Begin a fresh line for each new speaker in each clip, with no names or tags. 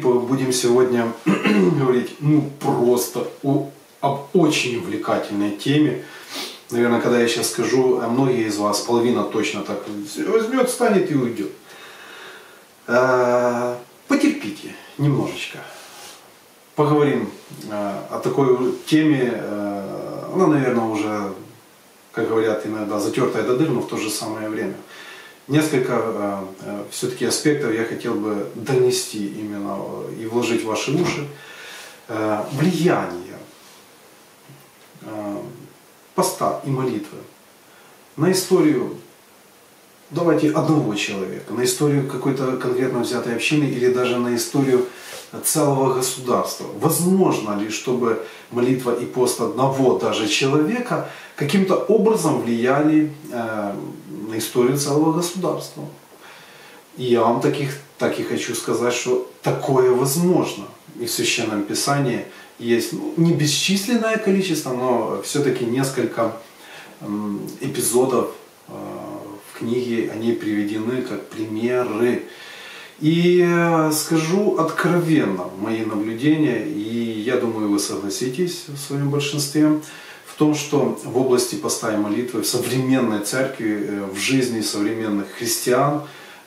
Будем сегодня говорить ну, просто о, об очень увлекательной теме. Наверное, когда я сейчас скажу, а многие из вас, половина точно так возьмет, станет и уйдет. А, потерпите немножечко. Поговорим а, о такой теме. Она, наверное, уже, как говорят иногда, затертая до дыр, но в то же самое время – несколько э, э, все-таки аспектов я хотел бы донести именно э, и вложить в ваши уши. Влияние поста и молитвы на историю, давайте, одного человека, на историю какой-то конкретно взятой общины или даже на историю целого государства. Возможно ли, чтобы молитва и пост одного даже человека каким-то образом влияли э, на историю целого государства? И я вам таких, так и хочу сказать, что такое возможно. И в Священном Писании есть ну, не бесчисленное количество, но все-таки несколько э, эпизодов э, в книге, они приведены как примеры и э, скажу откровенно мои наблюдения, и я думаю, вы согласитесь в своем большинстве, в том, что в области поста и молитвы, в современной церкви, э, в жизни современных христиан,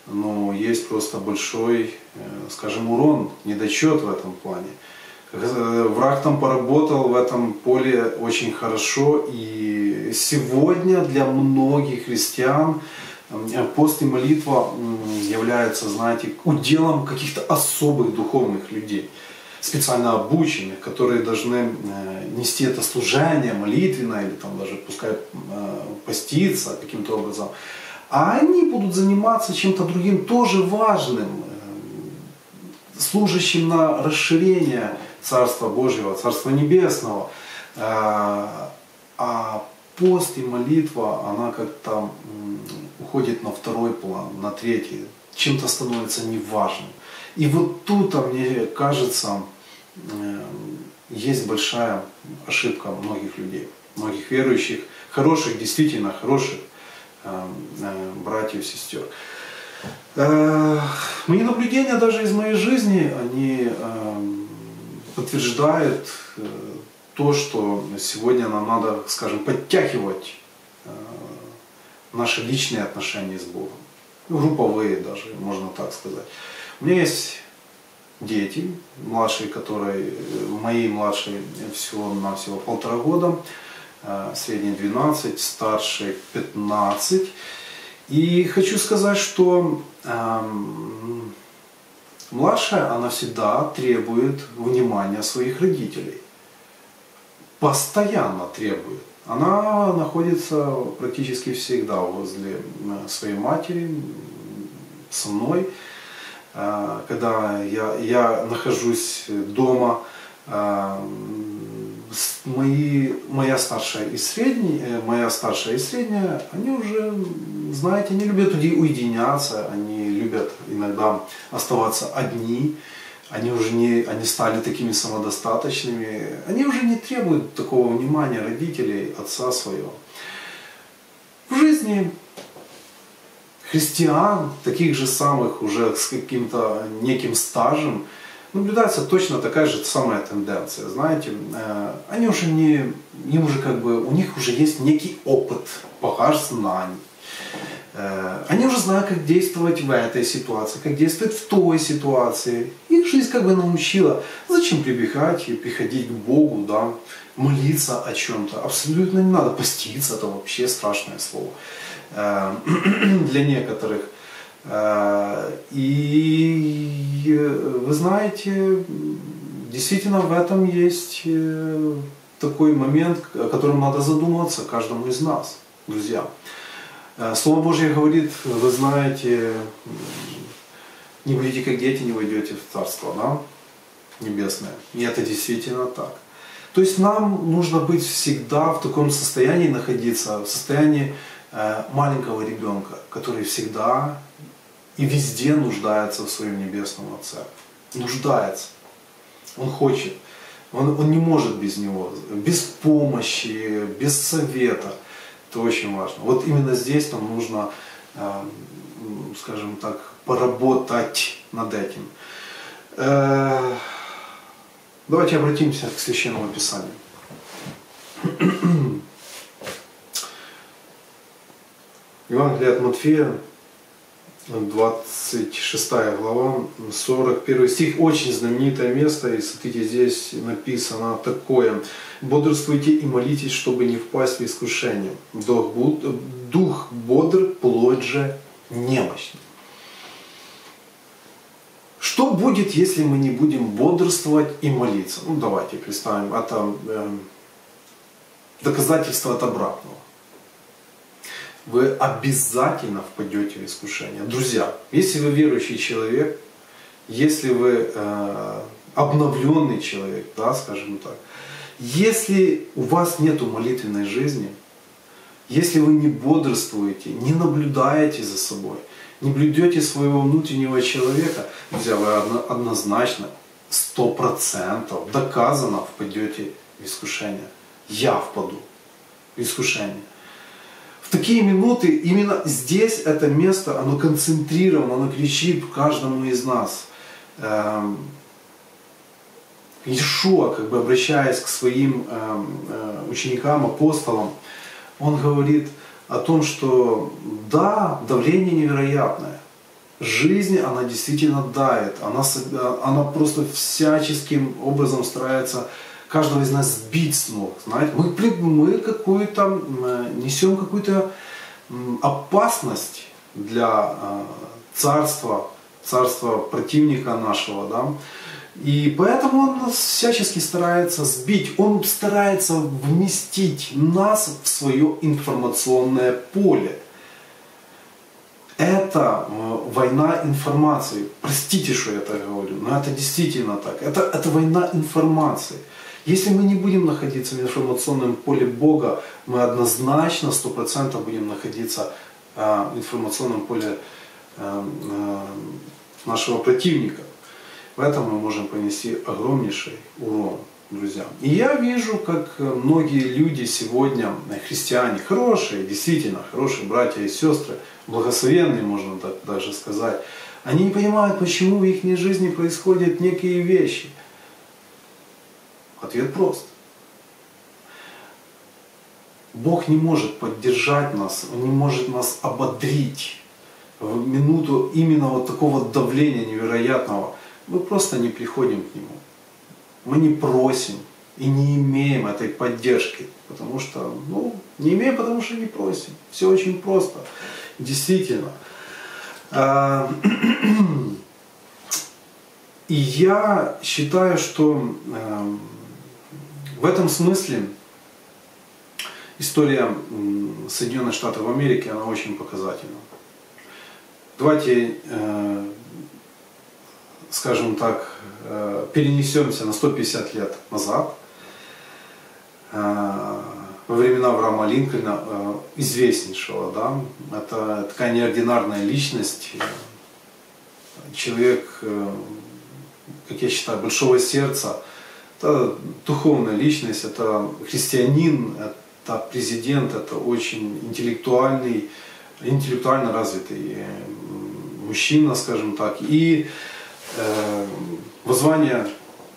ну, есть просто большой, э, скажем, урон, недочет в этом плане. Враг там поработал в этом поле очень хорошо, и сегодня для многих христиан пост и молитва являются, знаете, уделом каких-то особых духовных людей, специально обученных, которые должны э, нести это служение молитвенное или там даже пускай э, поститься каким-то образом. А они будут заниматься чем-то другим, тоже важным, служащим на расширение Царства Божьего, Царства Небесного. А пост и молитва, она как-то уходит на второй план, на третий, чем-то становится неважным. И вот тут, мне кажется, э, есть большая ошибка многих людей, многих верующих, хороших, действительно хороших э, э, братьев, сестер. Мои наблюдения даже из моей жизни, они подтверждают то, что сегодня нам надо, скажем, подтягивать наши личные отношения с Богом. Групповые даже, можно так сказать. У меня есть дети, младшие, которые, мои младшие всего на всего полтора года, э, средний 12, старший 15. И хочу сказать, что эм, младшая, она всегда требует внимания своих родителей. Постоянно требует она находится практически всегда возле э, своей матери, со мной. Э, когда я, я нахожусь дома, э, мои, моя старшая и средняя, моя старшая и средняя, они уже, знаете, они любят уединяться, они любят иногда оставаться одни они уже не, они стали такими самодостаточными, они уже не требуют такого внимания родителей, отца своего. В жизни христиан, таких же самых уже с каким-то неким стажем, наблюдается точно такая же самая тенденция. Знаете, э, они уже не, им уже как бы, у них уже есть некий опыт, багаж знаний. Э, они уже знают, как действовать в этой ситуации, как действовать в той ситуации. Их жизнь как бы научила, зачем прибегать и приходить к Богу, да, молиться о чем-то. Абсолютно не надо поститься, это вообще страшное слово э, для некоторых. Э, и вы знаете, действительно в этом есть такой момент, о котором надо задуматься каждому из нас, друзья. Э, Слово Божье говорит, вы знаете, не будете как дети, не войдете в Царство да? Небесное. И это действительно так. То есть нам нужно быть всегда в таком состоянии находиться, в состоянии э, маленького ребенка, который всегда и везде нуждается в своем небесном Отце. Нуждается. Он хочет. Он, он не может без него, без помощи, без совета – это очень важно. Вот именно здесь нам нужно, э, скажем так, поработать над этим. Э, давайте обратимся к Священному Писанию. Евангелие от Матфея, 26 глава, 41 стих, очень знаменитое место, и смотрите, здесь написано такое. «Бодрствуйте и молитесь, чтобы не впасть в искушение. Дух, дух бодр, плоть же немощна». Что будет, если мы не будем бодрствовать и молиться? Ну, давайте представим, это э, доказательство от обратного вы обязательно впадете в искушение. Друзья, если вы верующий человек, если вы э, обновленный человек, да, скажем так, если у вас нет молитвенной жизни, если вы не бодрствуете, не наблюдаете за собой, не блюдете своего внутреннего человека, друзья, вы однозначно, сто процентов доказано впадете в искушение. Я впаду в искушение такие минуты именно здесь это место, оно концентрировано, оно кричит каждому из нас. Эм, Ишуа, как бы обращаясь к своим эм, э, ученикам, апостолам, он говорит о том, что да, давление невероятное. Жизнь, она действительно дает, она, она просто всяческим образом старается каждого из нас сбить с ног. Знаете, мы, мы какую-то несем какую-то опасность для э, царства, царства противника нашего, да. И поэтому он всячески старается сбить, он старается вместить нас в свое информационное поле. Это э, война информации. Простите, что я так говорю, но это действительно так. Это, это война информации. Если мы не будем находиться в информационном поле Бога, мы однозначно, сто процентов будем находиться а, в информационном поле а, а, нашего противника. В этом мы можем понести огромнейший урон, друзья. И я вижу, как многие люди сегодня, христиане, хорошие, действительно, хорошие братья и сестры, благословенные, можно так даже сказать, они не понимают, почему в их жизни происходят некие вещи – Ответ прост. Бог не может поддержать нас, Он не может нас ободрить в минуту именно вот такого давления невероятного. Мы просто не приходим к Нему. Мы не просим и не имеем этой поддержки. Потому что, ну, не имеем, потому что не просим. Все очень просто. Действительно. А, и я считаю, что эм, в этом смысле история Соединенных Штатов Америки, она очень показательна. Давайте, э, скажем так, э, перенесемся на 150 лет назад. Э, во времена Авраама Линкольна, известнейшего, да, это такая неординарная личность, человек, как я считаю, большого сердца, это духовная личность, это христианин, это президент, это очень интеллектуальный, интеллектуально развитый э, мужчина, скажем так. И э, воззвание,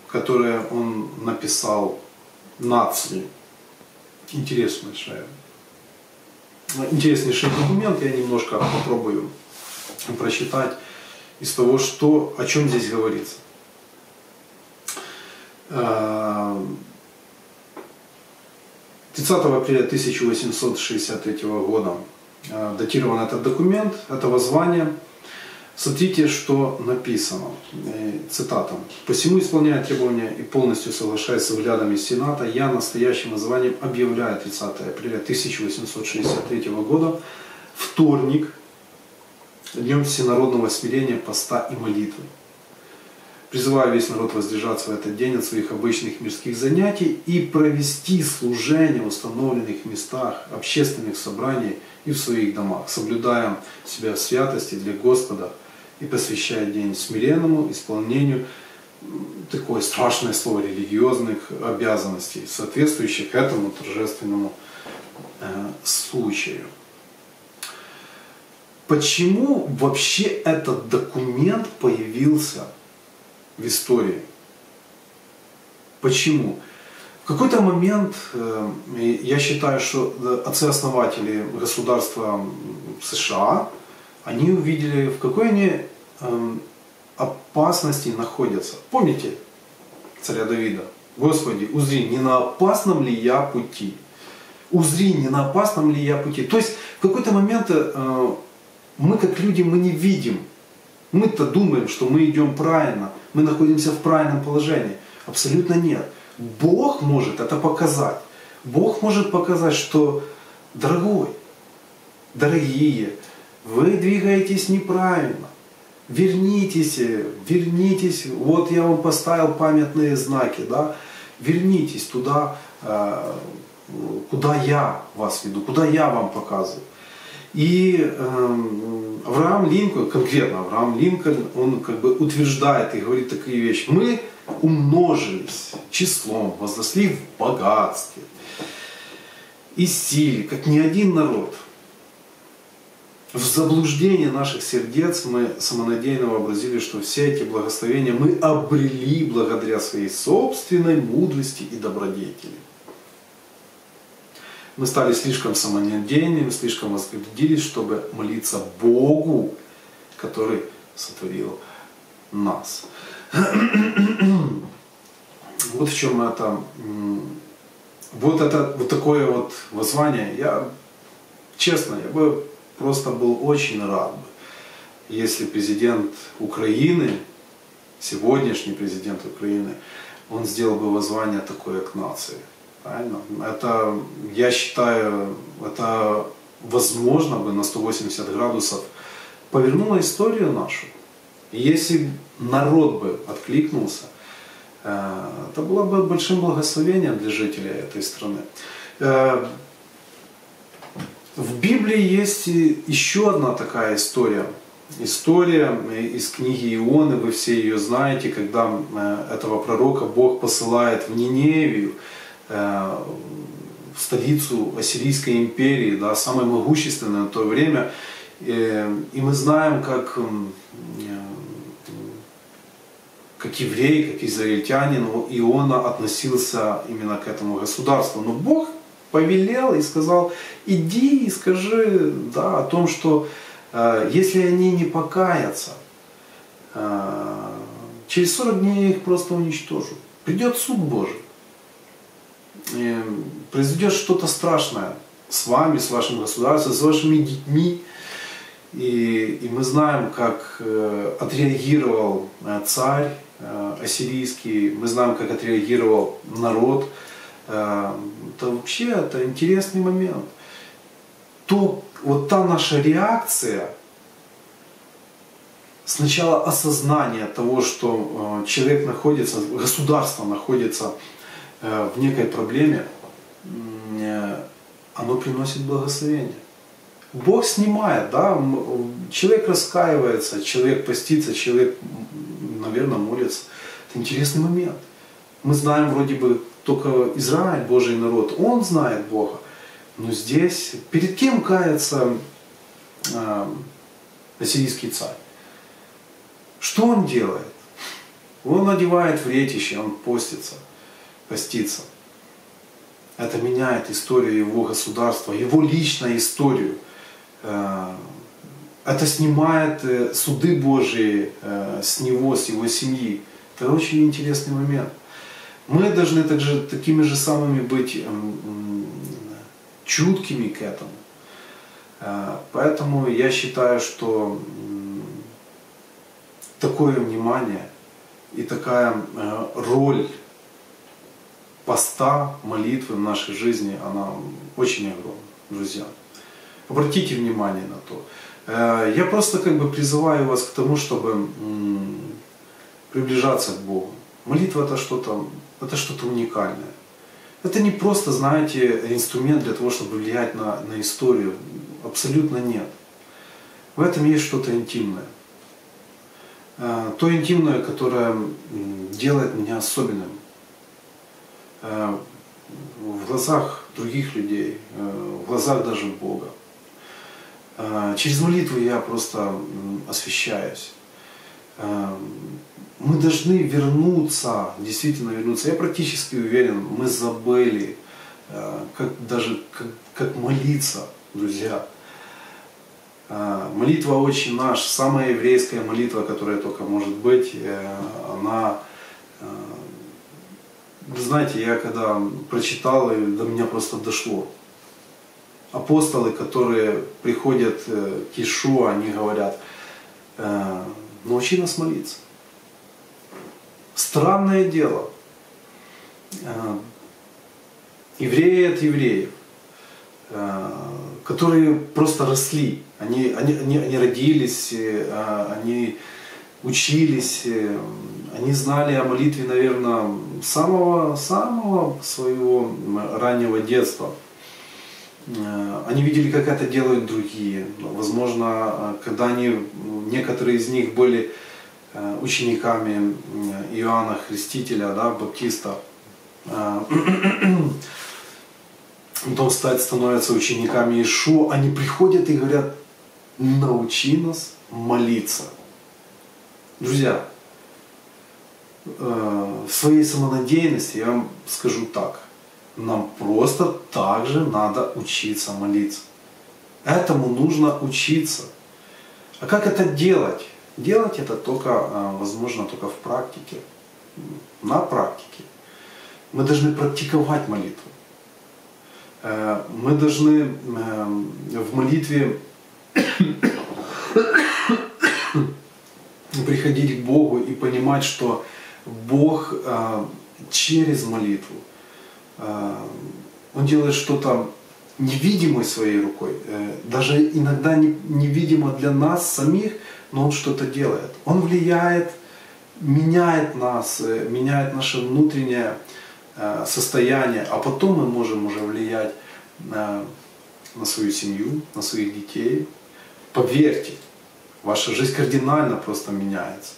которое он написал нации, интереснейшее. Интереснейший документ, я немножко попробую прочитать из того, что, о чем здесь говорится. 30 апреля 1863 года э, датирован этот документ, этого звания. Смотрите, что написано, э, цитата. «Посему, исполняя требования и полностью соглашаясь с взглядами Сената, я настоящим званием объявляю 30 апреля 1863 года вторник, днем всенародного смирения, поста и молитвы. Призываю весь народ воздержаться в этот день от своих обычных мирских занятий и провести служение в установленных местах, общественных собраний и в своих домах, соблюдая себя в святости для Господа и посвящая день смиренному исполнению такое страшное слово религиозных обязанностей, соответствующих этому торжественному э, случаю. Почему вообще этот документ появился в истории. Почему? В какой-то момент э, я считаю, что отцы-основатели государства США, они увидели, в какой они эм, опасности находятся. Помните царя Давида? Господи, узри, не на опасном ли я пути? Узри, не на опасном ли я пути? То есть в какой-то момент э, мы как люди, мы не видим. Мы-то думаем, что мы идем правильно, мы находимся в правильном положении. Абсолютно нет. Бог может это показать. Бог может показать, что, дорогой, дорогие, вы двигаетесь неправильно. Вернитесь, вернитесь. Вот я вам поставил памятные знаки, да. Вернитесь туда, э, куда я вас веду, куда я вам показываю. И э, Авраам Линкольн, конкретно Авраам Линкольн, он как бы утверждает и говорит такие вещи. Мы умножились числом, возросли в богатстве и силе, как ни один народ. В заблуждение наших сердец мы самонадеянно вообразили, что все эти благословения мы обрели благодаря своей собственной мудрости и добродетели. Мы стали слишком самонадеянными, слишком возгордились, чтобы молиться Богу, который сотворил нас. Вот в чем это, вот это, вот такое вот воззвание. Я, честно, я бы просто был очень рад бы, если президент Украины, сегодняшний президент Украины, он сделал бы воззвание такое к нации. Правильно? Это, я считаю, это возможно бы на 180 градусов повернуло историю нашу. если народ бы откликнулся, э, это было бы большим благословением для жителей этой страны. Э, в Библии есть еще одна такая история. История из книги Ионы, вы все ее знаете, когда э, этого пророка Бог посылает в Ниневию, в столицу Ассирийской империи, да, самой могущественной на то время. Э, и мы знаем, как, э, как еврей, как израильтянин Иона относился именно к этому государству. Но Бог повелел и сказал, иди и скажи да, о том, что если они не покаятся, через 40 дней их просто уничтожу. Придет суд Божий произойдет что-то страшное с вами, с вашим государством, с вашими детьми. И, и мы знаем, как э, отреагировал э, царь э, ассирийский, мы знаем, как отреагировал народ. Э, это вообще это интересный момент. То, вот та наша реакция, сначала осознание того, что э, человек находится, государство находится Э, в некой проблеме, э, оно приносит благословение. Бог снимает, да, человек раскаивается, человек постится, человек, наверное, молится. Это интересный момент. Мы знаем вроде бы только Израиль, Божий народ, он знает Бога. Но здесь перед кем кается э, ассирийский царь? Что он делает? Он надевает вретище, он постится – поститься. Это меняет историю его государства, его личную историю. Э, это снимает э, суды Божьи э, с него, с его семьи. Это очень интересный момент. Мы должны также такими же самыми быть чуткими к этому. Поэтому я считаю, что такое внимание и такая роль поста, молитвы в нашей жизни, она очень огромна, друзья. Обратите внимание на то. Э, я просто как бы призываю вас к тому, чтобы приближаться к Богу. Молитва это что-то, это что-то уникальное. Это не просто, знаете, инструмент для того, чтобы влиять на, на историю. Абсолютно нет. В этом есть что-то интимное. Э, то интимное, которое делает меня особенным. Э, в глазах других людей, э, в глазах даже Бога. Э, через молитву я просто освещаюсь. мы должны вернуться, действительно вернуться. Я практически уверен, мы забыли, как даже как, как молиться, друзья. Молитва «Отче наш», самая еврейская молитва, которая только может быть, она, вы знаете, я когда прочитал, и до меня просто дошло. Апостолы, которые приходят э, к Ишу, они говорят, научи нас молиться. Странное дело. Евреи от евреев, которые просто росли они, они, они, они родились, э, они учились, э, они знали о молитве, наверное, самого, самого своего раннего детства. Э, они видели, как это делают другие. Возможно, когда они, некоторые из них были учениками Иоанна Христителя, да, Баптиста, потом стать становятся учениками Ишу, они приходят и говорят, научи нас молиться. Друзья, э, своей самонадеянности я вам скажу так. Нам просто также надо учиться молиться. Этому нужно учиться. А как это делать? Делать это только, э, возможно, только в практике. На практике. Мы должны практиковать молитву. Э, мы должны в молитве приходить к Богу и понимать, что Бог э, через молитву, э, Он делает что-то невидимой своей рукой, э, даже иногда не, невидимо для нас самих, но Он что-то делает. Он влияет, меняет нас, меняет наше внутреннее состояние, а потом мы можем уже влиять на, на свою семью, на своих детей, Поверьте, ваша жизнь кардинально просто меняется.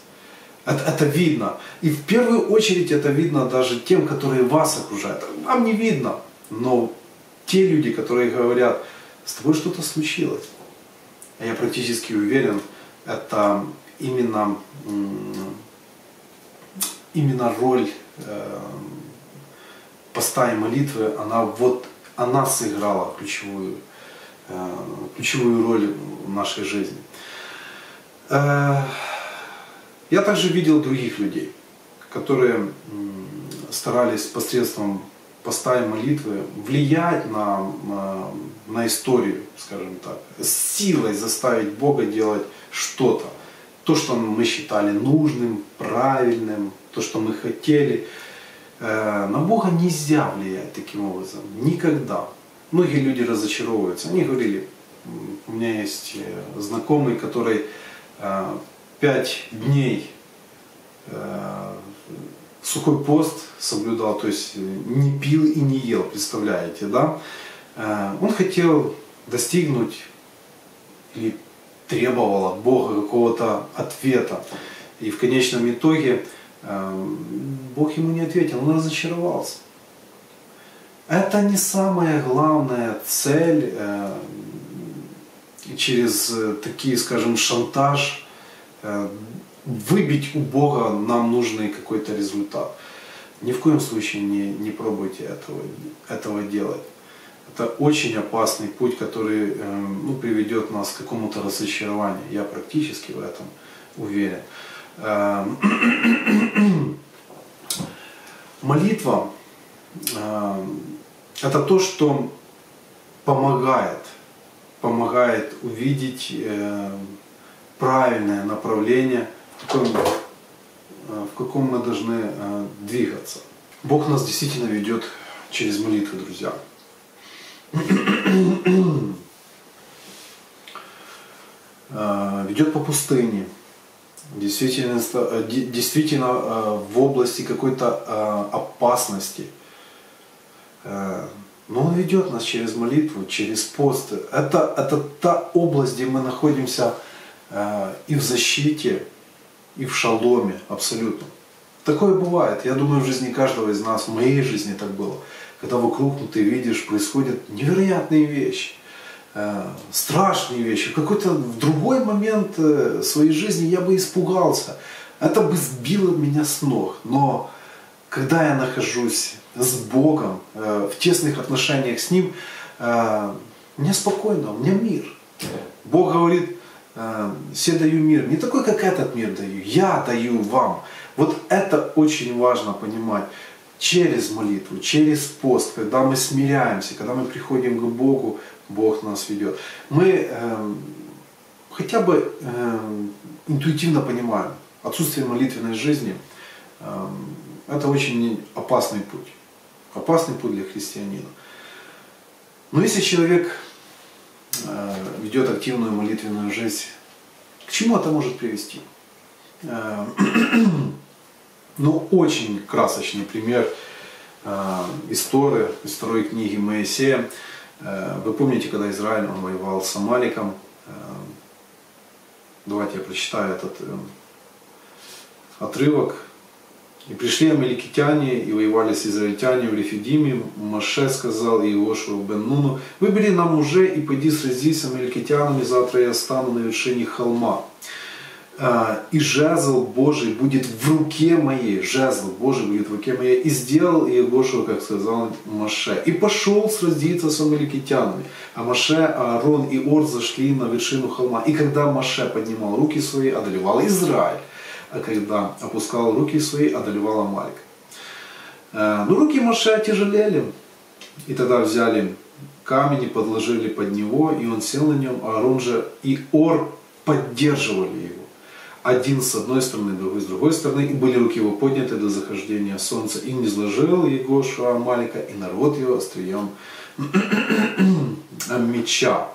Это, это видно. И в первую очередь это видно даже тем, которые вас окружают. Вам не видно. Но те люди, которые говорят, с тобой что-то случилось. Я практически уверен, это именно, именно роль э, поста и молитвы, она вот она сыграла ключевую Э, ключевую роль в нашей жизни. Э, я также видел других людей, которые старались посредством поста и молитвы влиять на, на, на историю, скажем так, с силой заставить Бога делать что-то. То, что мы считали нужным, правильным, то, что мы хотели. Э, на Бога нельзя влиять таким образом. Никогда. Многие люди разочаровываются. Они говорили, у меня есть э, знакомый, который пять дней э, сухой пост соблюдал, то есть не пил и не ел, представляете, да? Он хотел достигнуть или требовал от Бога какого-то ответа. И в конечном итоге Бог ему не ответил, он разочаровался. Это не самая главная цель э, через э, такие, скажем, шантаж э, выбить у Бога нам нужный какой-то результат. Ни в коем случае не, не пробуйте этого, этого делать. Это очень опасный путь, который ну, приведет нас к какому-то разочарованию. Я практически в этом уверен. Молитва это то, что помогает, помогает увидеть э, правильное направление, в каком, э, в каком мы должны э, двигаться. Бог нас действительно ведет через молитвы, друзья. ведет по пустыне, действительно, действительно в области какой-то опасности – но Он ведет нас через молитву, через пост. Это, это та область, где мы находимся э, и в защите, и в шаломе абсолютно. Такое бывает. Я думаю, в жизни каждого из нас, в моей жизни так было. Когда вокруг ну, ты видишь, происходят невероятные вещи. э, страшные вещи, в какой-то в другой момент э, своей жизни я бы испугался. Это бы сбило меня с ног. Но когда я нахожусь с Богом, э, в тесных отношениях с Ним, э, мне спокойно, у меня мир. Бог говорит, э, все даю мир, не такой, как этот мир даю, я даю вам. Вот это очень важно понимать через молитву, через пост, когда мы смиряемся, когда мы приходим к Богу, Бог нас ведет. Мы э, хотя бы э, интуитивно понимаем, отсутствие молитвенной жизни э, это очень опасный путь. Опасный путь для христианина. Но если человек э, ведет активную молитвенную жизнь, к чему это может привести? Э, ну, очень красочный пример э, истории, из второй книги Моисея. Вы помните, когда Израиль он воевал с Амаликом? Давайте я прочитаю этот отрывок. И пришли амеликитяне и воевали с израильтянами в Рефидиме. Маше сказал Иошуа бен Нуну, выбери нам уже и пойди сразись с амеликитянами, завтра я стану на вершине холма. А, и жезл Божий будет в руке моей, жезл Божий будет в руке моей. И сделал Иегошуа, как сказал Маше. И пошел сразиться с амаликитянами. А Маше, Аарон и Ор зашли на вершину холма. И когда Маше поднимал руки свои, одолевал Израиль а когда опускал руки свои, одолевал Амалик. Э, Но ну, руки Моше отяжелели, и тогда взяли камень и подложили под него, и он сел на нем, а Аарон же и Ор поддерживали его. Один с одной стороны, другой с другой стороны, и были руки его подняты до захождения солнца. И не изложил Егошу Амалика, и народ его острием меча.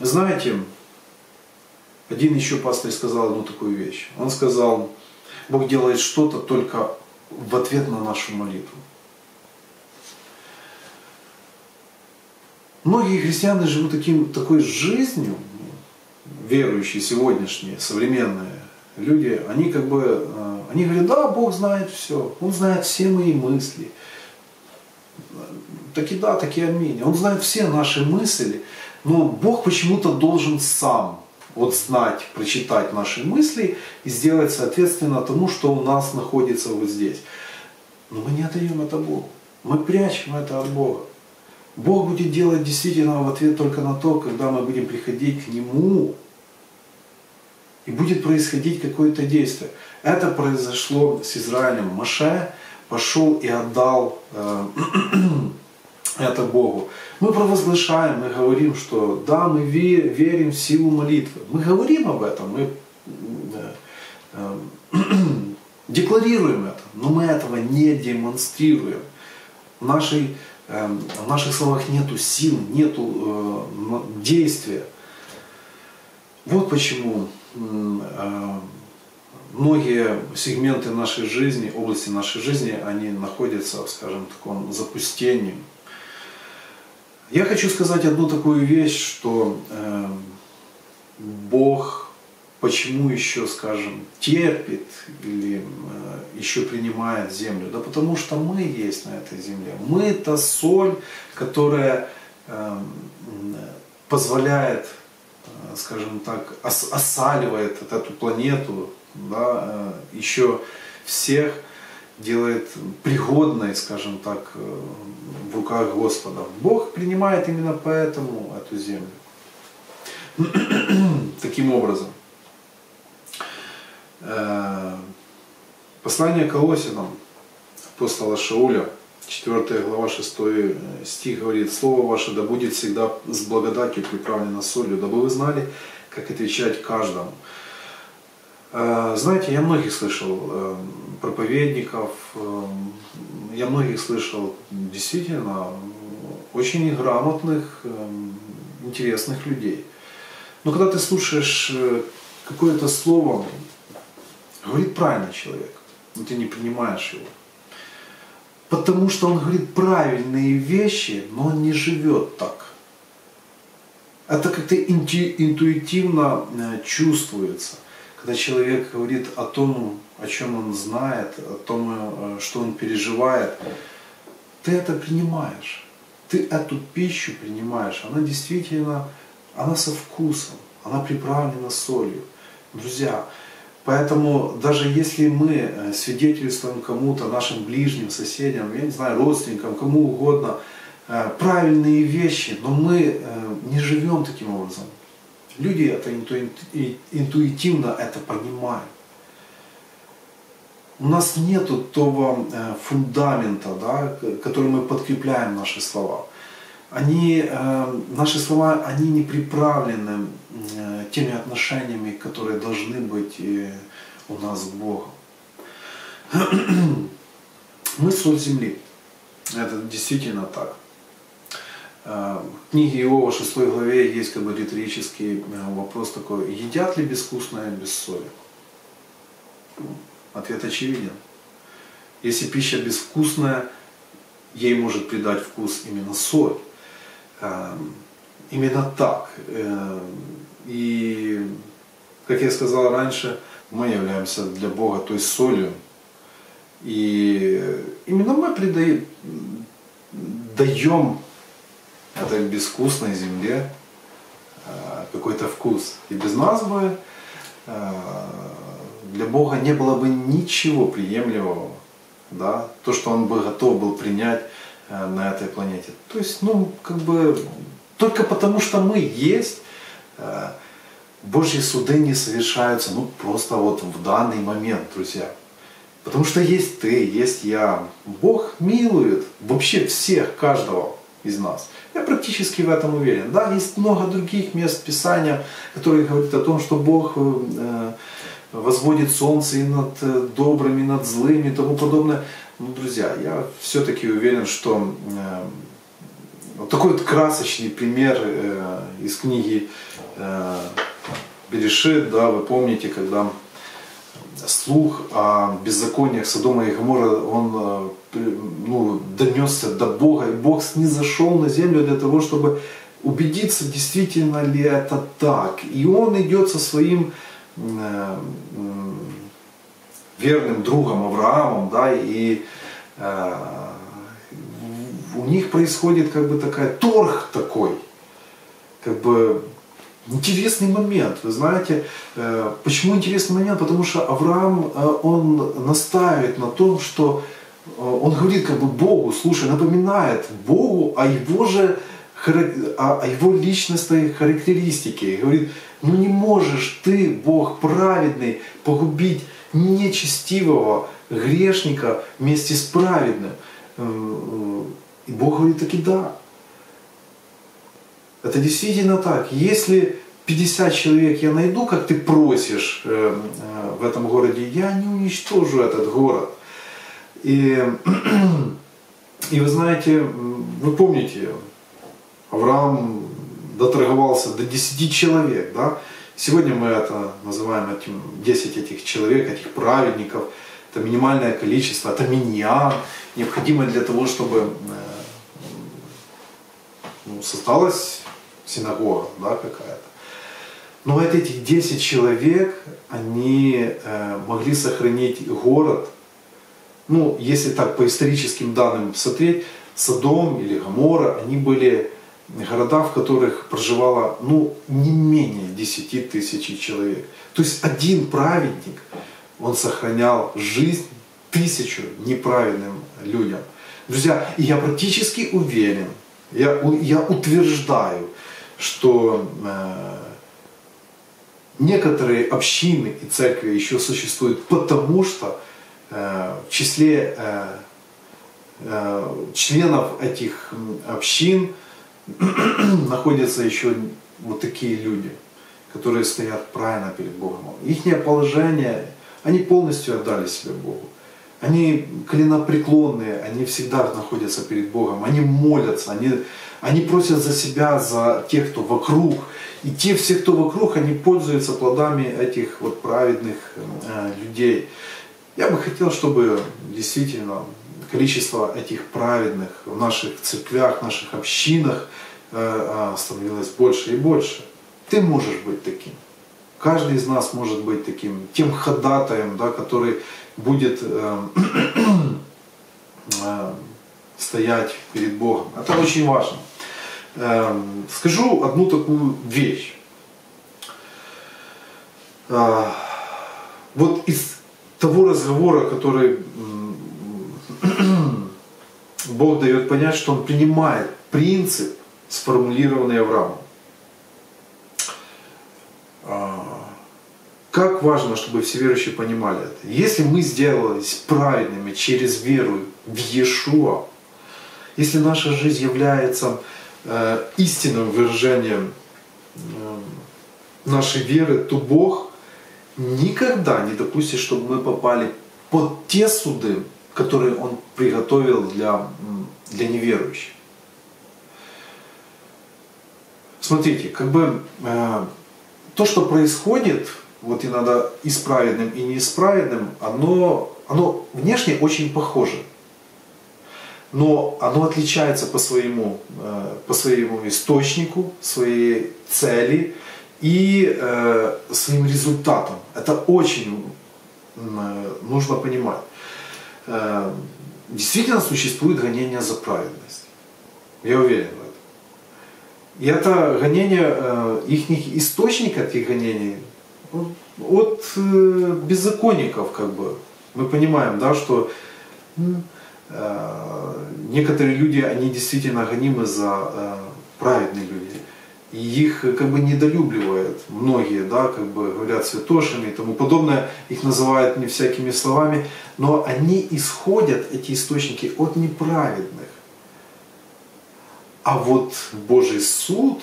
Uh, знаете, один еще пастор сказал одну такую вещь. Он сказал, Бог делает что-то только в ответ на нашу молитву. Многие христиане живут таким, такой жизнью, верующие сегодняшние, современные люди, они как бы, э, они говорят, да, Бог знает все, Он знает все мои мысли. Таки да, таки аминь. Он знает все наши мысли, но Бог почему-то должен сам вот знать, прочитать наши мысли и сделать соответственно тому, что у нас находится вот здесь. Но мы не отдаем это Богу. Мы прячем это от Бога. Бог будет делать действительно в ответ только на то, когда мы будем приходить к Нему, и будет происходить какое-то действие. Это произошло с Израилем. Маше пошел и отдал э, это Богу. Мы провозглашаем, мы говорим, что да, мы верим в силу молитвы. Мы говорим об этом, мы э, декларируем это, но мы этого не демонстрируем. В, нашей, э, в наших словах нету сил, нету э, действия. Вот почему многие сегменты нашей жизни, области нашей жизни, они находятся, скажем, в таком запустении. Я хочу сказать одну такую вещь, что э, Бог почему еще, скажем, терпит или э, еще принимает землю? Да потому что мы есть на этой земле. Мы это соль, которая э, позволяет, э, скажем так, ос осаливает эту планету, да, э, еще всех делает пригодной, скажем так, э, в руках Господа. Бог принимает именно поэтому эту землю. Таким образом. Э, послание Колосинам апостола Шауля, 4 глава 6 э, стих говорит, «Слово ваше да будет всегда с благодатью приправлено солью, дабы вы знали, как отвечать каждому». Э, знаете, я многих слышал проповедников, я многих слышал действительно очень грамотных, интересных людей. Но когда ты слушаешь э, какое-то слово, говорит правильно человек, но ты не принимаешь его. Потому что он говорит правильные вещи, но он не живет так. Это как-то интуитивно э, чувствуется. Когда человек говорит о том, о чем он знает, о том, э, что он переживает, ты это принимаешь. Ты эту пищу принимаешь. Она действительно, она со вкусом, она приправлена солью. Друзья, поэтому даже если мы э, свидетельствуем кому-то, нашим ближним, соседям, я не знаю, родственникам, кому угодно, э, правильные вещи, но мы не живем таким образом. Люди это интуитивно это понимают. У нас нет того э, фундамента, да, который мы подкрепляем наши слова. Они, э, наши слова, они не приправлены э, теми отношениями, которые должны быть у нас с Богом. Мы соль земли. Это действительно так. В книге Иова 6 главе есть как бы риторический вопрос такой, едят ли безвкусное без соли? Ответ очевиден. Если пища безвкусная, ей может придать вкус именно соль. Эм, именно так. И, как я сказал раньше, мы являемся для Бога той солью. И именно мы придаем, даем этой безвкусной земле э, какой-то вкус. И без нас бы э, для Бога не было бы ничего приемлемого, да, то, что Он бы готов был принять э, на этой планете. То есть, ну, как бы, только потому что мы есть, Божьи суды не совершаются, ну, просто вот в данный момент, друзья. Потому что есть ты, есть я. Бог милует вообще всех, каждого из нас. Я практически в этом уверен. Да, есть много других мест Писания, которые говорят о том, что Бог э, возводит солнце и над э, добрыми, и над злыми и тому подобное. Ну, друзья, я все-таки уверен, что э, вот такой вот красочный пример э, из книги э, Берешит, да, вы помните, когда слух о беззакониях Содома и Гомора, он э, ну, донесся до Бога, и Бог не зашел на землю для того, чтобы убедиться, действительно ли это так. И он идет со своим Э, верным другом Авраамом, да, и э, у них происходит как бы такая торг такой, как бы интересный момент. Вы знаете, э, почему интересный момент? Потому что Авраам, он настаивает на том, что он говорит как бы Богу, слушай, напоминает Богу о его же о его личностной характеристике. И говорит, ну не можешь ты, Бог праведный, погубить нечестивого грешника вместе с праведным. Э, э, и Бог говорит таки да. Это действительно так. Если 50 человек я найду, как ты просишь э, в этом городе, я не уничтожу этот город. И, и вы знаете, вы помните, Авраам доторговался до 10 человек. Да? Сегодня мы это называем этим 10 этих человек, этих праведников. Это минимальное количество, это миньян, необходимое для того, чтобы э, ну, создалась синагога да, какая-то. Но вот эти 10 человек, они э, могли сохранить город, ну, если так по историческим данным смотреть, Содом или Гамора, они были города, в которых проживало ну, не менее 10 тысяч человек. То есть один праведник, он сохранял жизнь тысячу неправедным людям. Друзья, я практически уверен, я, я утверждаю, что э, некоторые общины и церкви еще существуют, потому что в числе э, э, членов этих общин находятся еще вот такие люди, которые стоят правильно перед Богом. Их положение, они полностью отдали себя Богу. Они клинопреклонные, они всегда находятся перед Богом, они молятся, они, они просят за себя, за тех, кто вокруг. И те все, кто вокруг, они пользуются плодами этих вот праведных э, людей. Я бы хотел, чтобы действительно количество этих праведных в наших церквях, в наших общинах э, а, становилось больше и больше. Ты можешь быть таким. Каждый из нас может быть таким, тем ходатаем, да, который будет э, э, стоять перед Богом. Это очень важно. Скажу одну такую вещь. Вот из того разговора, который Бог дает понять, что Он принимает принцип, сформулированный Авраамом. А, как важно, чтобы все верующие понимали это. Если мы сделались праведными через веру в Иешуа, если наша жизнь является э, истинным выражением э, нашей веры, то Бог никогда не допустит, чтобы мы попали под те суды, которые Он приготовил для, для неверующих. Смотрите, как бы э, то, что происходит, вот иногда и с праведным, и неисправедным, оно, оно внешне очень похоже. Но оно отличается по своему, э, по своему источнику, своей цели и э, своим результатам. Это очень э, нужно понимать. Э, действительно существует гонение за праведность. Я уверен в этом. И это гонение, э, их источник этих гонений ну, от э, беззаконников, как бы. Мы понимаем, да, что некоторые люди, они действительно гонимы за праведные люди и их как бы недолюбливают многие, да, как бы говорят святошами и тому подобное, их называют не всякими словами, но они исходят, эти источники, от неправедных. А вот Божий суд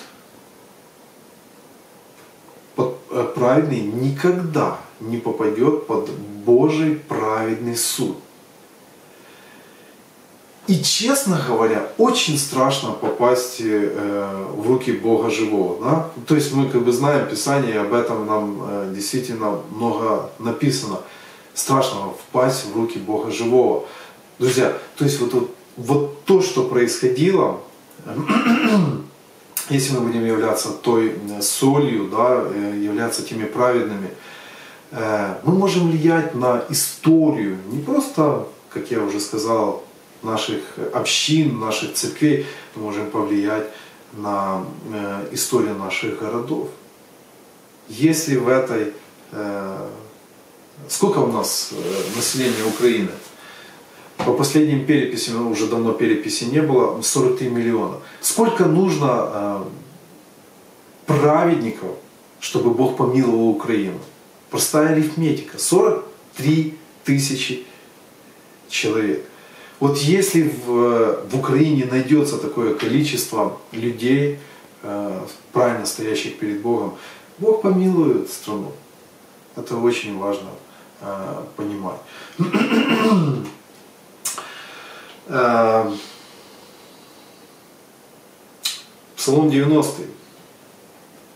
э, праведный никогда не попадет под Божий праведный суд. И, честно говоря, очень страшно попасть э, в руки Бога живого. Да? То есть мы как бы знаем Писание, об этом нам э, действительно много написано. Страшно впасть в руки Бога живого. Друзья, то есть вот, вот, вот то, что происходило, если мы будем являться той э, солью, да, э, являться теми праведными, э, мы можем влиять на историю, не просто, как я уже сказал, наших общин, наших церквей, мы можем повлиять на э, историю наших городов. Если в этой... Э, сколько у нас э, населения Украины? По последним переписям, уже давно переписи не было, 43 миллиона. Сколько нужно праведников, чтобы Бог помиловал Украину? Простая арифметика. 43 тысячи человек. Вот если в, в Украине найдется такое количество людей, э, правильно стоящих перед Богом, Бог помилует страну. Это очень важно э, понимать. э, Псалом 90,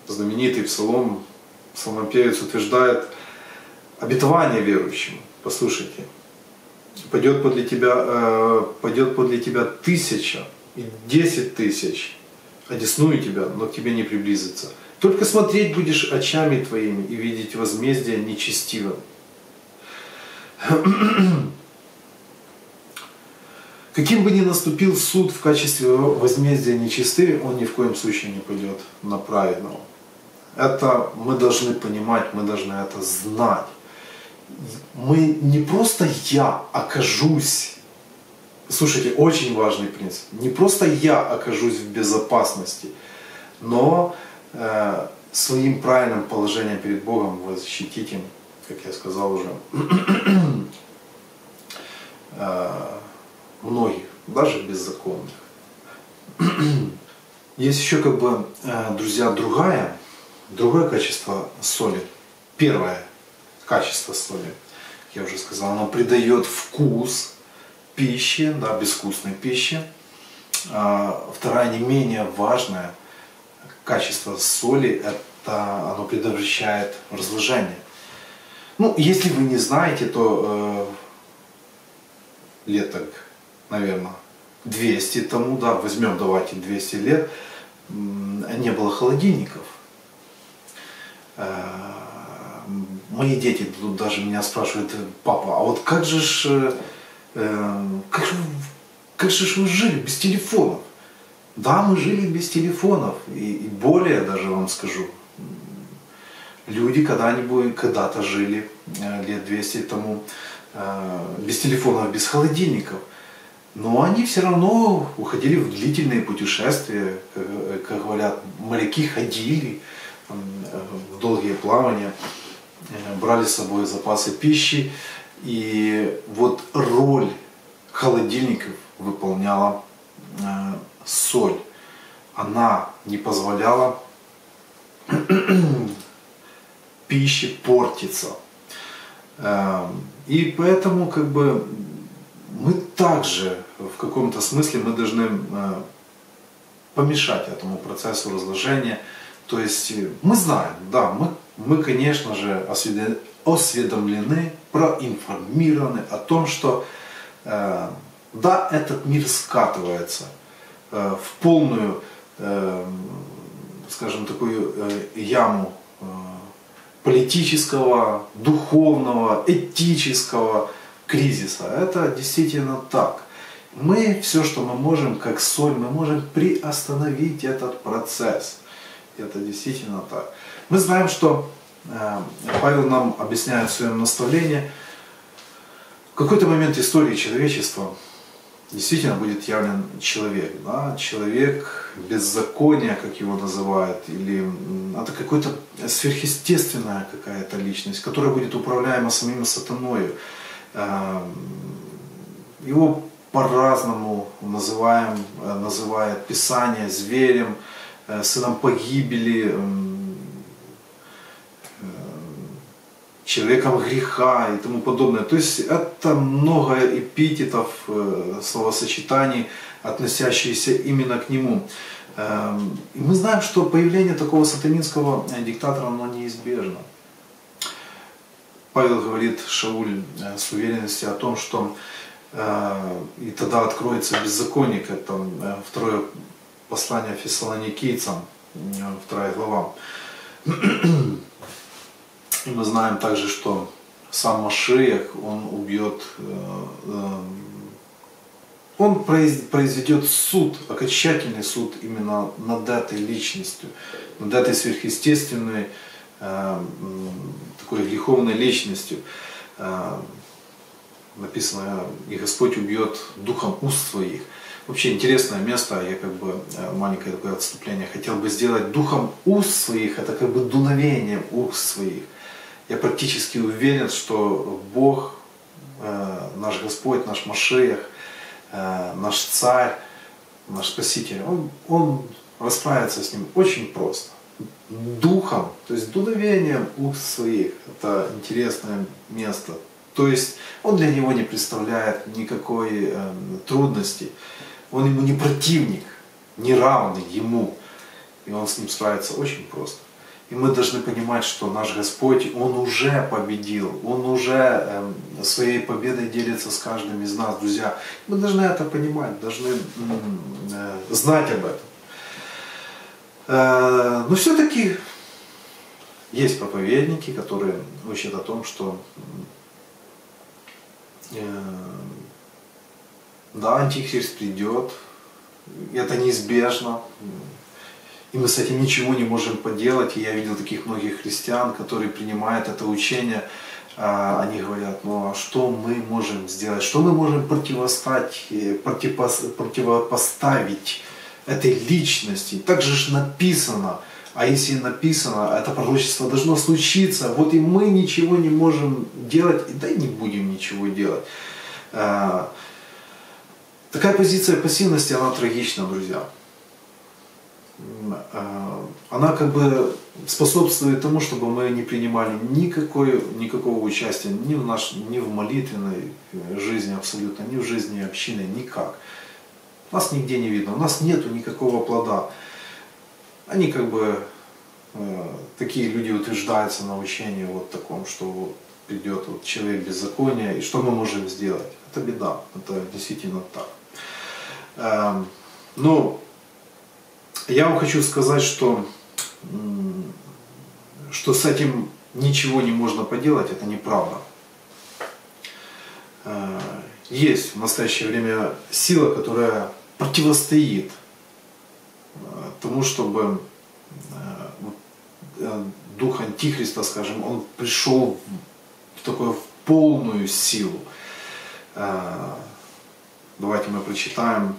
знаменитый псалом, псалмопевец утверждает обетование верующим. Послушайте, пойдет подле тебя, э, пойдет подле тебя тысяча и десять тысяч, одесную тебя, но к тебе не приблизится. Только смотреть будешь очами твоими и видеть возмездие нечестивым. Каким бы ни наступил суд в качестве возмездия нечестивым, он ни в коем случае не пойдет на праведного. Это мы должны понимать, мы должны это знать мы не просто я окажусь, слушайте, очень важный принцип, не просто я окажусь в безопасности, но э, своим правильным положением перед Богом вы защитите, как я сказал уже, э, многих, даже беззаконных. Есть еще как бы, э, друзья, другая, другое качество соли. Первое качество соли. Я уже сказал, она придает вкус пищи, да, безвкусной пищи. А, вторая, не менее важное качество соли, это оно предотвращает разложение. Ну, если вы не знаете, то э, лет так, наверное, 200 тому, да, возьмем, давайте 200 лет, не было холодильников. Э, мои дети тут даже меня спрашивают, папа, а вот как же ж, э, как же, как же ж вы жили без телефонов? Да, мы жили без телефонов. И, и более даже вам скажу, люди когда-нибудь, когда-то жили э, лет 200 тому э, без телефонов, без холодильников. Но они все равно уходили в длительные путешествия, как, как говорят, моряки ходили в долгие плавания, э, брали с собой запасы пищи. И вот роль холодильников выполняла соль. Она не позволяла пище портиться. Эм, и поэтому как бы мы также в каком-то смысле мы должны э, помешать этому процессу разложения. То есть э, мы знаем, да, мы, мы конечно же осведомлены, проинформированы о том, что э, да, этот мир скатывается в полную, скажем, такую яму политического, духовного, этического кризиса. Это действительно так. Мы все, что мы можем, как соль, мы можем приостановить этот процесс. Это действительно так. Мы знаем, что э, Павел нам объясняет в своем наставлении, в какой-то момент истории человечества действительно будет явлен человек. Да? Человек беззакония, как его называют, или это какая-то сверхъестественная какая-то личность, которая будет управляема самим сатаною. Эм, его по-разному называем, э, называет Писание зверем, э, сыном погибели, человеком греха и тому подобное. То есть это много эпитетов, э, словосочетаний, относящиеся именно к нему. Эм, и мы знаем, что появление такого сатанинского э, диктатора, оно неизбежно. Павел говорит Шауль э, с уверенностью о том, что и тогда откроется беззаконник, это второе послание фессалоникийцам, вторая глава. И мы знаем также, что сам Машеях, он убьет, э, э, он произведет суд, окончательный суд именно над этой личностью, над этой сверхъестественной, э, такой греховной личностью. Написано, и Господь убьет духом уст своих. Вообще интересное место, я как бы маленькое такое отступление хотел бы сделать. Духом уст своих, это как бы дуновением уст своих – я практически уверен, что Бог, э, наш Господь, наш Машеях, э, наш Царь, наш Спаситель, Он, он расправится с ним очень просто. Духом, то есть дуновением уст своих. Это интересное место. То есть он для него не представляет никакой э, трудности. Он ему не противник, не равный ему. И он с ним справится очень просто. И мы должны понимать, что наш Господь, Он уже победил, Он уже э, своей победой делится с каждым из нас, друзья. Мы должны это понимать, должны э, знать об этом. Э, но все-таки есть проповедники, которые учат о том, что э, да, Антихрист придет, это неизбежно, и мы с этим ничего не можем поделать. И я видел таких многих христиан, которые принимают это учение, а, они говорят, ну а что мы можем сделать, что мы можем противостать, э, противопоставить этой личности. Так же ж написано, а если написано, это пророчество должно случиться, вот и мы ничего не можем делать, да и не будем ничего делать. А, такая позиция пассивности, она трагична, друзья. А, она как бы способствует тому, чтобы мы не принимали никакой, никакого участия ни в, наш, ни в молитвенной жизни абсолютно, ни в жизни общины, никак. Нас нигде не видно, у нас нету никакого плода. Они как бы, э, такие люди утверждаются на учении вот таком, что вот придет вот человек беззакония, и что мы можем сделать? Это беда, это действительно так. Эм, ну, я вам хочу сказать, что, что с этим ничего не можно поделать, это неправда. Э, есть в настоящее время сила, которая противостоит э, тому, чтобы дух Антихриста, скажем, он пришел в такую полную силу. Давайте мы прочитаем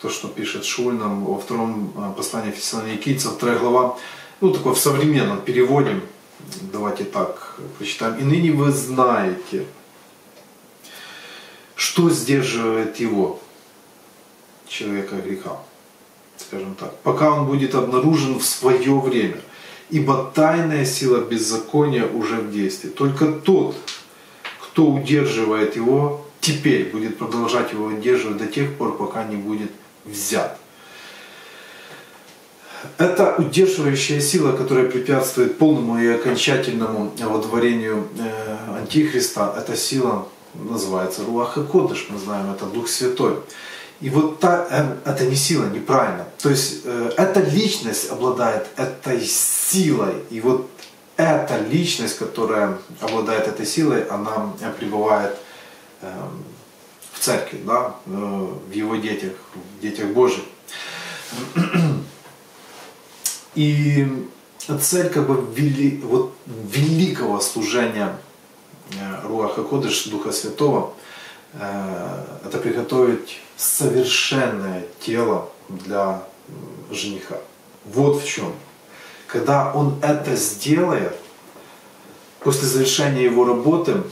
то, что пишет Шуль нам во втором э, послании Фессалоникийцев, вторая глава, ну, такой в современном переводе, давайте так прочитаем. «И ныне вы знаете, что сдерживает его, человека греха, скажем так, пока он будет обнаружен в свое время. Ибо тайная сила беззакония уже в действии. Только тот, кто удерживает его, теперь будет продолжать его удерживать до тех пор, пока не будет взят. Это удерживающая сила, которая препятствует полному и окончательному водворению э, Антихриста. Эта сила называется Руах и Кодыш, мы знаем, это Дух Святой. И вот та, э, это не сила, неправильно. То есть э, эта личность обладает этой силой. И вот эта личность, которая обладает этой силой, она пребывает эм, в церкви, да, э, в его детях, в детях Божьих. И цель как бы вели, вот, великого служения э, Руаха Кодыш, Духа Святого, э, это приготовить совершенное тело для жениха. Вот в чем. Когда он это сделает, после завершения его работы,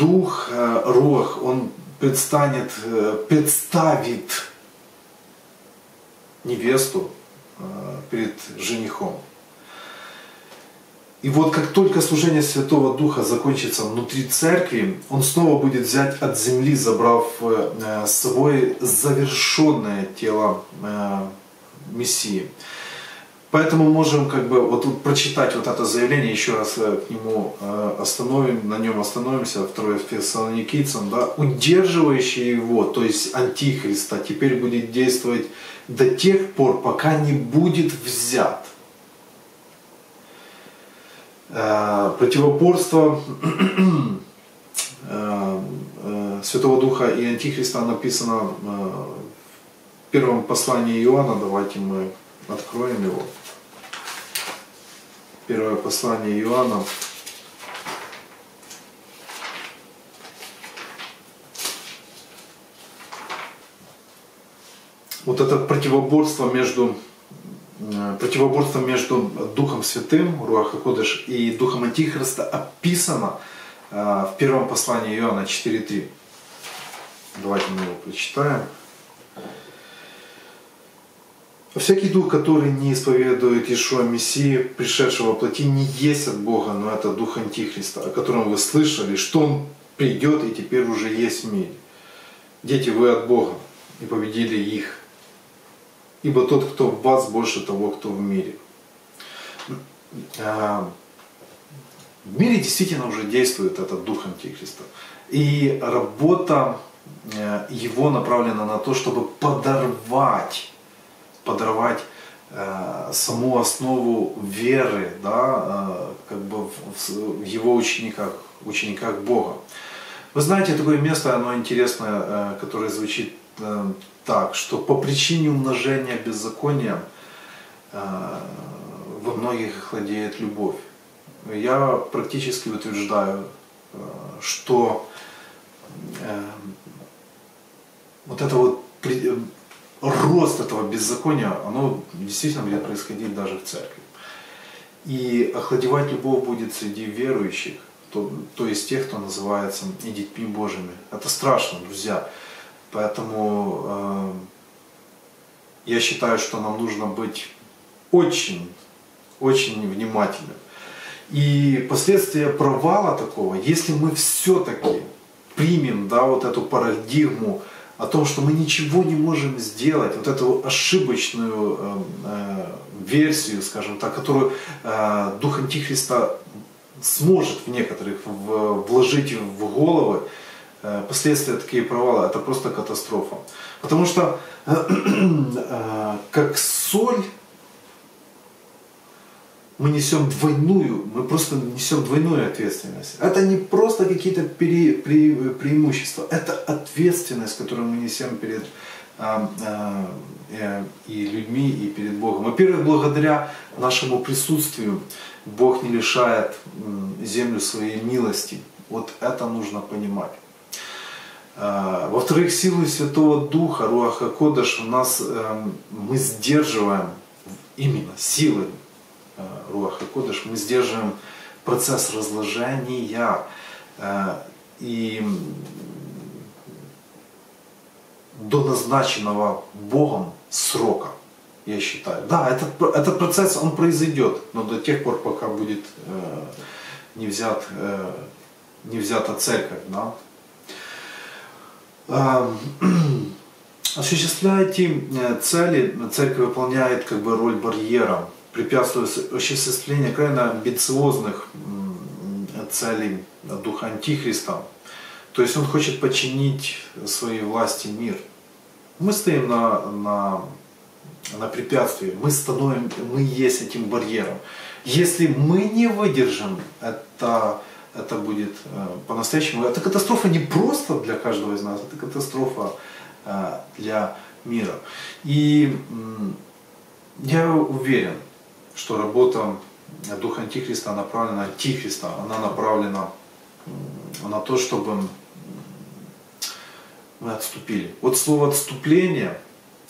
дух, э, рох, он предстанет, э, представит невесту э, перед женихом. И вот как только служение Святого Духа закончится внутри церкви, он снова будет взять от земли, забрав с собой завершенное тело Мессии. Поэтому можем как бы вот тут прочитать вот это заявление, еще раз э, к нему э, остановим, на нем остановимся, второе Фессалоникийцам, да, удерживающий его, то есть Антихриста, теперь будет действовать до тех пор, пока не будет взят. Э, противоборство Святого Духа и Антихриста написано в первом послании Иоанна, давайте мы откроем его. Первое послание Иоанна. Вот это противоборство между э, противоборство между Духом Святым, Руаха Кодыш, и Духом Антихриста описано э, в первом послании Иоанна 4.3. Давайте мы его прочитаем. Всякий дух, который не исповедует Ишуа Мессии, пришедшего плоти, не есть от Бога, но это дух Антихриста, о котором вы слышали, что он придет и теперь уже есть в мире. Дети, вы от Бога и победили их. Ибо тот, кто в вас, больше того, кто в мире. А, в мире действительно уже действует этот дух Антихриста. И работа э, его направлена на то, чтобы подорвать подорвать э, саму основу веры, да, э, как бы в, его учениках, учениках Бога. Вы знаете, такое место, оно интересное, э, которое звучит так, что по причине умножения беззакония во многих охладеет любовь. Я практически утверждаю, что вот это вот рост этого беззакония, оно действительно будет происходить даже в церкви. И охладевать любовь будет среди верующих, то, то есть тех, кто называется и детьми Божьими. Это страшно, друзья. Поэтому э, я считаю, что нам нужно быть очень, очень внимательным. И последствия провала такого, если мы все-таки примем да, вот эту парадигму о том, что мы ничего не можем сделать, вот эту ошибочную э, э, версию, скажем так, которую э, Дух Антихриста сможет в некоторых в, вложить в головы, э, последствия такие провала, это просто катастрофа. Потому что э, как соль мы несем двойную, мы просто несем двойную ответственность. Это не просто какие-то пере, пре, преимущества, это ответственность, которую мы несем перед а, э, и людьми, и перед Богом. Во-первых, благодаря нашему присутствию Бог не лишает землю своей милости. Вот это нужно понимать. А, во-вторых, силой Святого Духа, Руаха Кодыш, у нас эм, мы сдерживаем именно силой Э, Руаха Кодыш, мы сдерживаем процесс разложения э, и до назначенного Богом срока, я считаю. Да, этот, этот процесс, он произойдет, но до тех пор, пока будет э, не, взят, э, не взята церковь. Да? Э, осуществляя эти э, цели, церковь выполняет как бы роль барьера препятствует осуществлению крайне амбициозных целей Духа Антихриста. То есть он хочет подчинить своей власти мир. Мы стоим на, на, на препятствии, мы становим, мы есть этим барьером. Если мы не выдержим, это, это будет э, по-настоящему. Это катастрофа не просто для каждого из нас, это катастрофа э, для мира. И я уверен, что работа Духа Антихриста направлена, Антихриста, она направлена на то, чтобы мы отступили. Вот слово отступление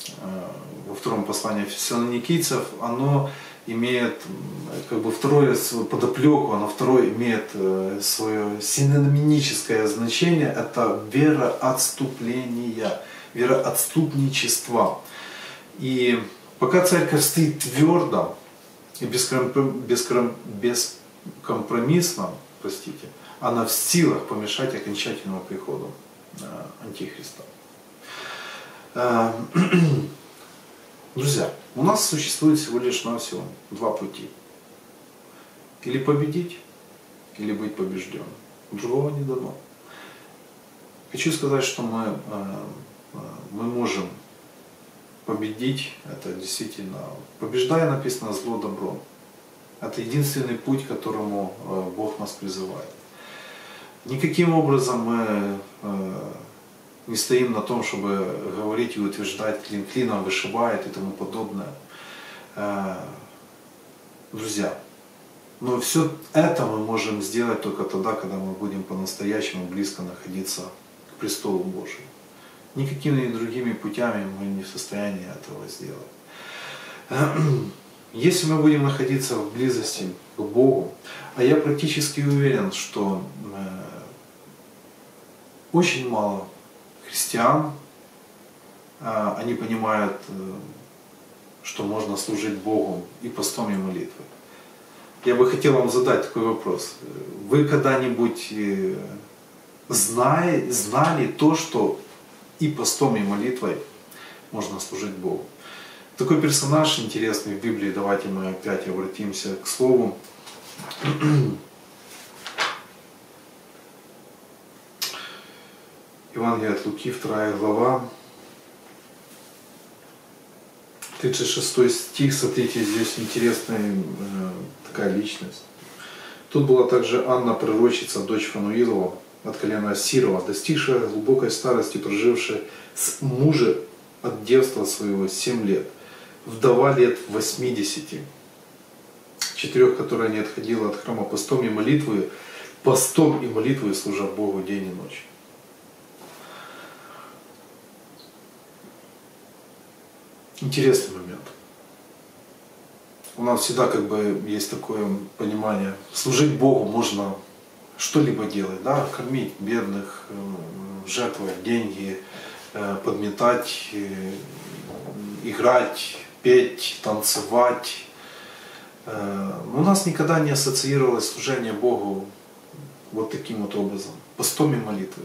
э, во втором послании фессалоникийцев, оно имеет как бы второе подоплеку, оно второе имеет э, свое синонимическое значение, это вера отступления, вера отступничества. И пока церковь стоит твердо, и бескомпромиссно, простите, она в силах помешать окончательному приходу э, Антихриста. Э, друзья, у нас существует всего лишь навсего два пути. Или победить, или быть побежденным. Другого не дано. Хочу сказать, что мы, э, мы можем победить, это действительно, побеждая написано зло добром. Это единственный путь, к которому э, Бог нас призывает. Никаким образом мы э, не стоим на том, чтобы говорить и утверждать, клин клином вышибает и тому подобное. Э, друзья, но все это мы можем сделать только тогда, когда мы будем по-настоящему близко находиться к престолу Божьему. Никакими другими путями мы не в состоянии этого сделать. Если мы будем находиться в близости к Богу, а я практически уверен, что э, очень мало христиан, э, они понимают, э, что можно служить Богу и постом, и молитвой. Я бы хотел вам задать такой вопрос. Вы когда-нибудь знали, знали то, что и постом, и молитвой можно служить Богу. Такой персонаж интересный в Библии, давайте мы опять обратимся к Слову. Евангелие от Луки, 2 глава, 36 стих, смотрите, здесь интересная э, такая личность. Тут была также Анна, пророчица, дочь Фануилова, от колена Сирова, достигшая глубокой старости, прожившая с мужа от девства своего 7 лет, вдова лет 80, четырех, которая не отходила от храма постом и молитвы, постом и молитвой служа Богу день и ночь. Интересный момент. У нас всегда как бы есть такое понимание, служить Богу можно что-либо делать, да, кормить бедных, э, жертвовать деньги, э, подметать, э, играть, петь, танцевать. У нас никогда не ассоциировалось служение Богу вот таким вот образом, постом и молитвой.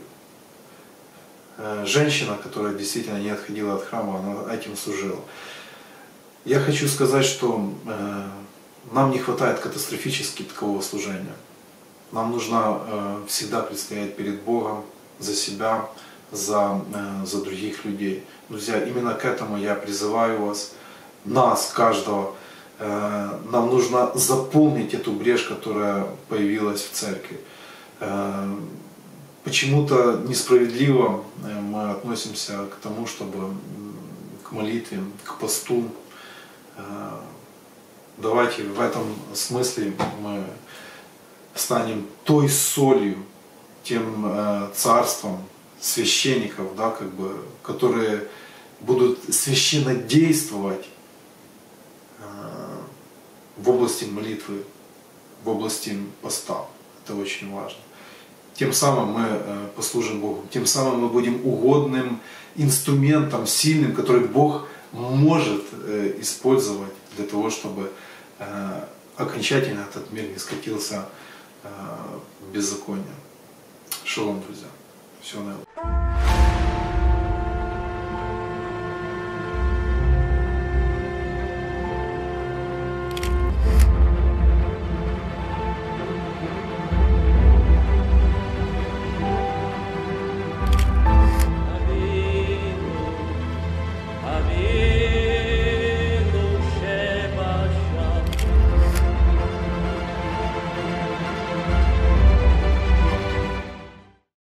Женщина, которая действительно не отходила от храма, она этим служила. Я хочу сказать, что нам не хватает катастрофически такового служения. Нам нужно э, всегда предстоять перед Богом за себя, за, э, за других людей. Друзья, именно к этому я призываю вас, нас, каждого. Э, нам нужно заполнить эту брешь, которая появилась в церкви. Э, почему-то несправедливо мы относимся к тому, чтобы к молитве, к посту. Давайте в этом смысле мы станем той солью, тем царством, священников, да, как бы, которые будут священно действовать э, в области молитвы, в области поста. Это очень важно. Тем самым мы э, послужим Богу, тем самым мы будем угодным инструментом, сильным, который Бог может э, использовать для того, чтобы окончательно этот мир не скатился в беззаконие. Шалом, друзья. Всего наилучшего.